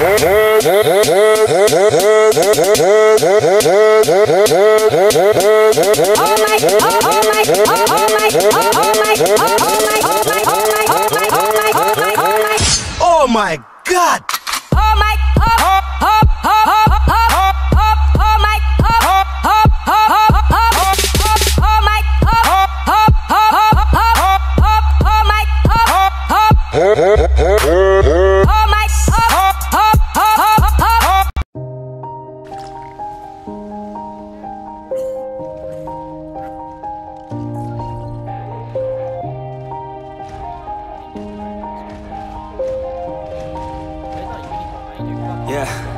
Oh oh all nice, oh my God. Oh my god! Yeah.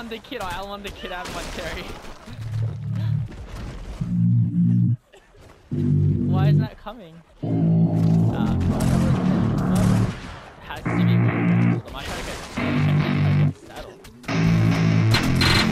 on the kid, I on the kid out of my carry. Why isn't that coming? Uh,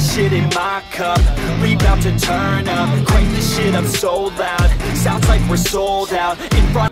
shit in my cup. We bout to turn up. Crank this shit up so loud. Sounds like we're sold out. In front